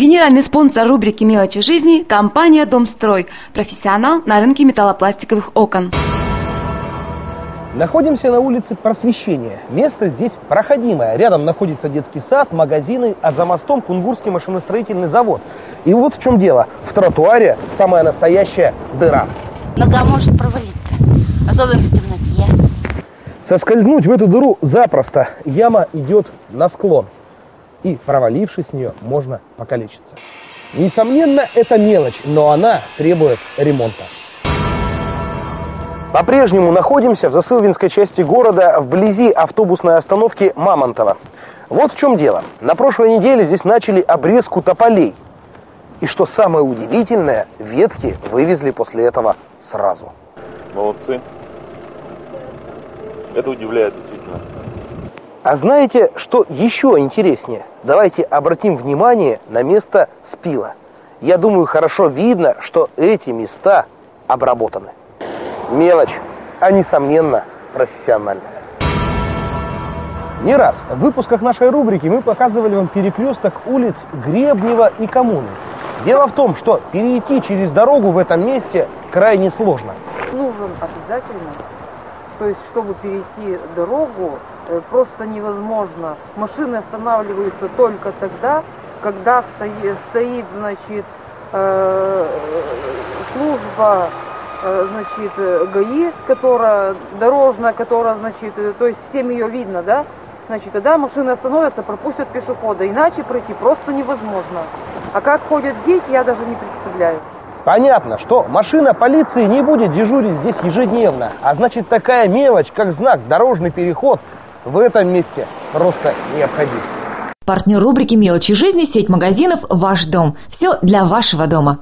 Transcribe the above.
Генеральный спонсор рубрики «Мелочи жизни» – компания «Домстрой», профессионал на рынке металлопластиковых окон. Находимся на улице Просвещения. Место здесь проходимое. Рядом находится детский сад, магазины, а за мостом Кунгурский машиностроительный завод. И вот в чем дело. В тротуаре самая настоящая дыра. Нога может провалиться, особенно в темноте. Соскользнуть в эту дыру запросто. Яма идет на склон. И, провалившись в нее, можно покалечиться. Несомненно, это мелочь, но она требует ремонта. По-прежнему находимся в Засылвинской части города, вблизи автобусной остановки Мамонтова. Вот в чем дело. На прошлой неделе здесь начали обрезку тополей. И что самое удивительное, ветки вывезли после этого сразу. Молодцы. Это удивляет действительно. А знаете, что еще интереснее? Давайте обратим внимание на место спила. Я думаю, хорошо видно, что эти места обработаны. Мелочь, а несомненно профессиональная. Не раз в выпусках нашей рубрики мы показывали вам перекресток улиц Гребнева и Коммуны. Дело в том, что перейти через дорогу в этом месте крайне сложно. нужен обязательно. То есть, чтобы перейти дорогу, просто невозможно. Машины останавливаются только тогда, когда стоит, значит, э, служба э, значит, ГАИ, которая дорожная, которая, значит, э, то есть всем ее видно, да? Значит, тогда машины остановятся, пропустят пешехода. Иначе пройти просто невозможно. А как ходят дети, я даже не представляю. Понятно, что машина полиции не будет дежурить здесь ежедневно, а значит такая мелочь, как знак «дорожный переход» в этом месте просто необходим. Партнер рубрики «Мелочи жизни» – сеть магазинов «Ваш дом». Все для вашего дома.